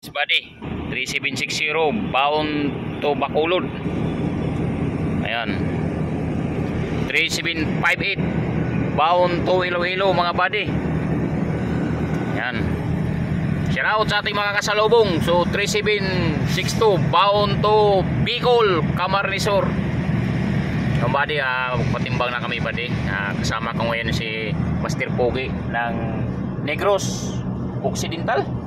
Buddy, 3760 bound to Bacolod. Ayan. 3758 bound to Iloilo mga buddy. Ayan. Shout out sa ating mga kasalubong. So 3762 bound to Bicol, Camarnesor. Yung buddy, ah, patimbang na kami buddy. Ah, kasama ko ngayon si Master Pogi ng Negros Occidental.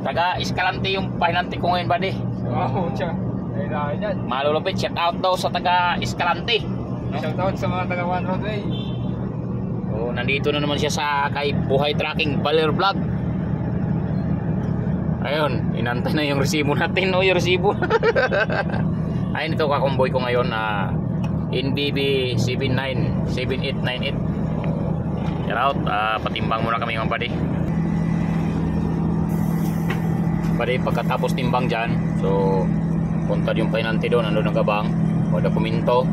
Taga Escalante yung pahinante ko ngayon buddy. Wow, siya. Ay, dahil yan. Malulupit, shout out daw sa taga Escalante. Shout out sa mga taga One Roadway. So, nandito na naman siya sa kay Buhay Tracking Baler Vlog. Ayun, inantay na yung resibo natin, no, yung resibo. Ayun, ito kakomboy ko ngayon na NBB 797898. Shout out, ah, patimbang muna kami mga buddy. Buddy, pagkatapos timbang dyan, so punta yung painante doon, ando ng gabang, o dokumento.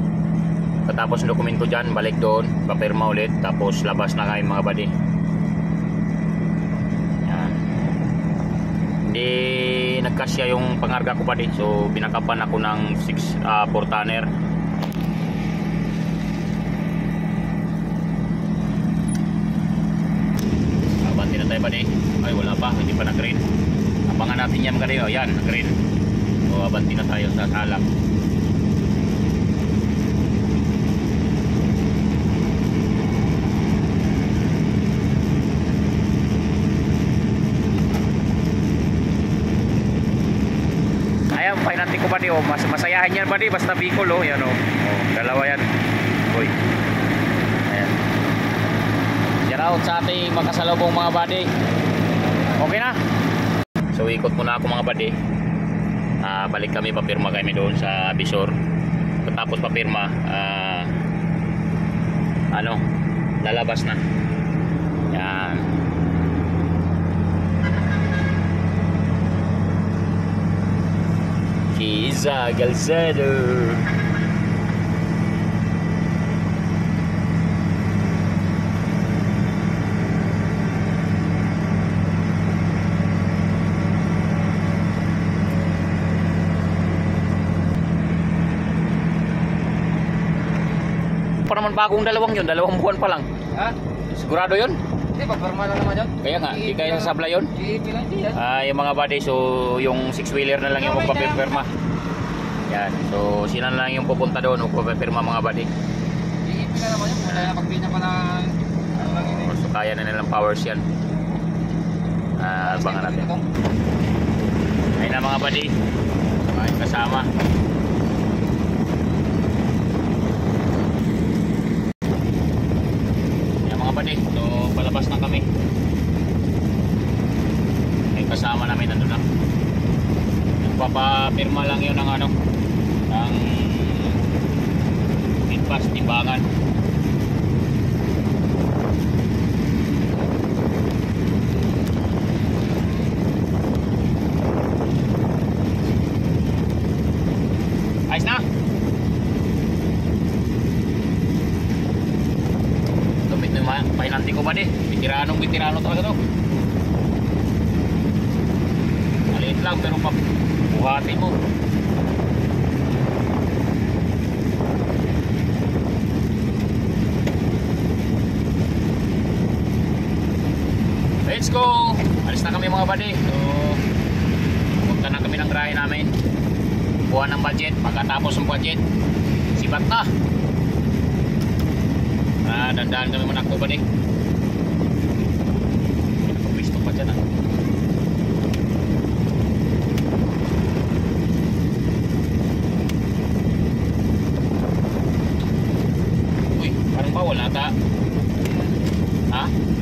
Pagkatapos ng dokumento dyan, balik doon, papirma ulit, tapos labas na kayo mga buddy. Yan. Hindi nagkasya yung pangarga ko buddy, so binakapan ako ng 6 uh, portaner. Abanti na tayo buddy. Ay wala pa, hindi pa nag-green. Abangan natin yan mga buddy. O yan, nag-green. So abanti na tayo sa salak. Ayan, pahinanti ko ba di oh. Mas masayahin yan ba di? Basta Bicol oh. Yan oh. oh dalawa yan. Boy. Ayan. Shout out sa ating makasalubong mga buddy. Okay na? So ikot muna ako mga buddy. Ah, balik kami papirma kami doon sa Bisor. Tapos papirma, ah, ano, lalabas na. Yan. Kiza Galcedo. Pa naman bagong dalawang yun, dalawang buwan pa lang. Ha? Sigurado yun? Hindi, pagparma lang naman yun. Kaya nga, di kaya yun. Lang din yan. Ah, yung mga buddy, so yung six wheeler na lang yung magpapirma. Yan. So sila na lang yung pupunta doon magpapirma mga buddy. Iipi na naman yun. Kaya pagpina pa na... Ano lang yun eh. So kaya na nilang powers yan. Ah, abangan natin. Ayun na mga buddy. Ay, kasama. Yan mga buddy. So palabas na kami. Ay, kasama namin nandun na. Nagpapapirma lang yun ng ano. Ng Midpass Timbangan. Ayos na. Tumit na yung pahinanti ko ba di? Bitiranong bitirano talaga to. Lang pero pag buhatin mo. Let's go! Alis na kami mga buddy. So, punta na kami ng grahe namin buwan ng budget pagkatapos ng budget sibat na ah, dandaan kami manakbo ba ni pagpisto pa dyan ah uy parang bawal ata ha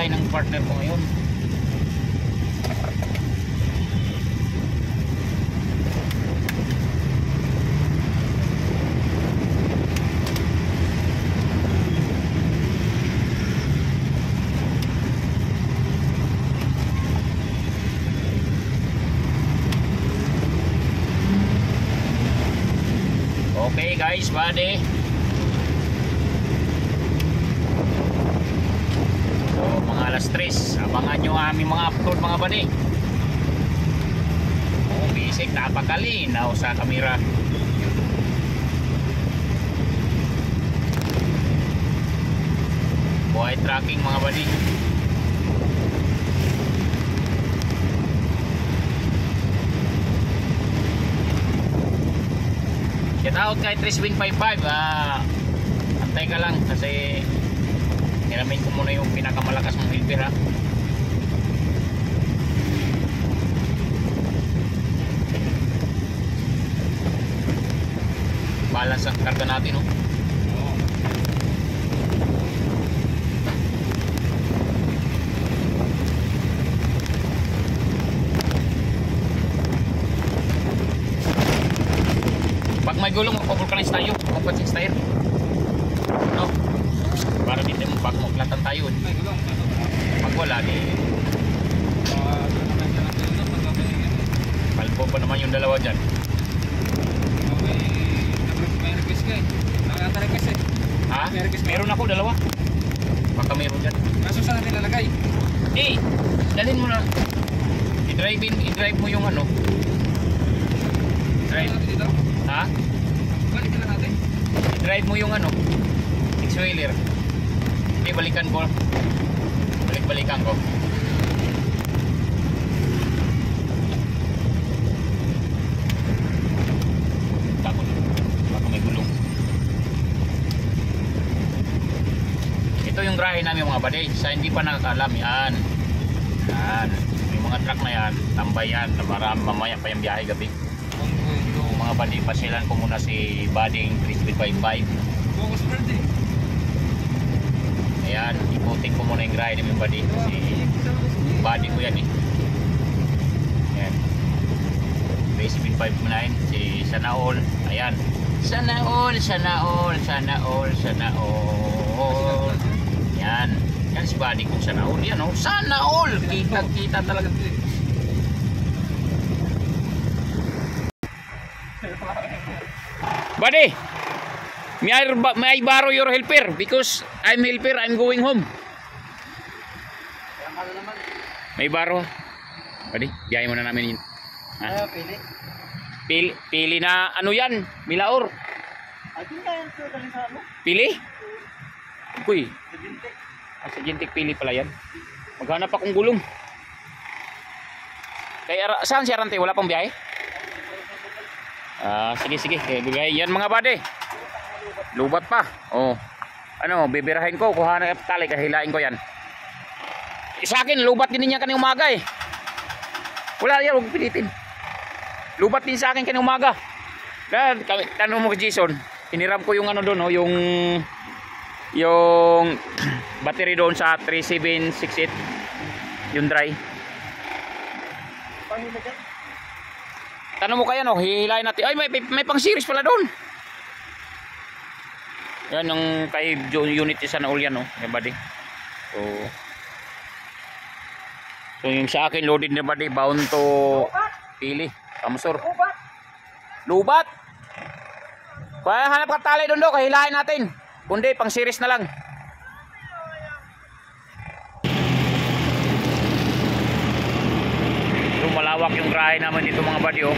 biyahe ng partner ko ngayon. Okay guys, buddy. So, mga alas 3, abangan nyo aming mga upload mga buddy. Umisig napakalinaw sa kamera. Buhay tracking mga buddy. Get out kay Triswin 55. Ah, antay ka lang kasi hiramin ko muna yung pinakamalakas mong helper ha. Balance ang karga natin oh. Pag may gulong, magpapulkanize tayo. Magpapulkanize tayo. No? Pag maglatan tayo. Pag wala, di palpo pa naman yung dalawa dyan. Ha? Meron ako dalawa. Baka meron dyan. Kaso saan natin lalagay? Eh, dalhin mo na. I-drive in, i-drive mo yung ano. Drive. Ha? Balik na natin. I-drive mo yung ano. Six-wheeler. Hindi, balikan ko. Balik-balikan ko. Takot. Baka may gulong. Ito yung grahe namin mga baday. Sa hindi pa nakakaalam, yan. Yan. Yung mga truck na yan, tambay yan. Marami mamaya pa yung biyahe gabi. Yung mga baday, pasilan ko muna si Bading 3355. focus bird eh. Ayan, ikutin ko muna yung grahe namin buddy. Si buddy ko yan eh. Ayan. Base 759, si Sanaol. Ayan. Sanaol, Sanaol, Sanaol, Sanaol. Yan. Yan si buddy kong Sanaol. Yan oh. Sanaol! Kita, kita talaga. Buddy! May I, may I borrow your helper? Because I'm helper, I'm going home. May borrow. Buddy, biyahe muna namin yun. Ha? pili. Pili, pili na ano yan? Milaor. Ay, hindi kaya ito dali sa ano? Pili? Uy. Ah, sa Jintik pili pala yan. Maghanap akong gulong. Kaya saan si Arante? Wala pang biyahe? Ah, sige sige. Kaya yan mga bade. Lubat pa. Oh. Ano, bibirahin ko, kuha na tali, kahilain ko yan. Eh, Sa akin, lubat din niya kanina umaga eh. Wala yan, huwag pilitin. Lubat din sa akin kanina umaga. Dahil, kami- tanong mo kay Jason, hiniram ko yung ano doon, oh, yung yung battery doon sa 3768 yung dry tanong mo kaya no hihilahin natin ay may, may, may pang series pala doon yan yung kay unit isa na ulyan no? Yung body so so yung sa akin loaded na body bound to pili kamsor lubat. Kaya hanap ka tali doon do kahilahin natin. Kundi pang series na lang. So, malawak yung grahe naman dito mga buddy oh.